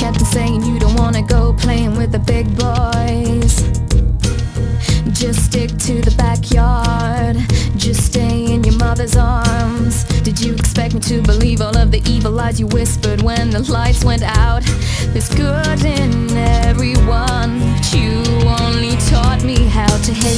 Captain, saying you don't wanna go playing with the big boys. Just stick to the backyard. Just stay in your mother's arms. Did you expect me to believe all of the evil lies you whispered when the lights went out? There's good in everyone. But you only taught me how to hate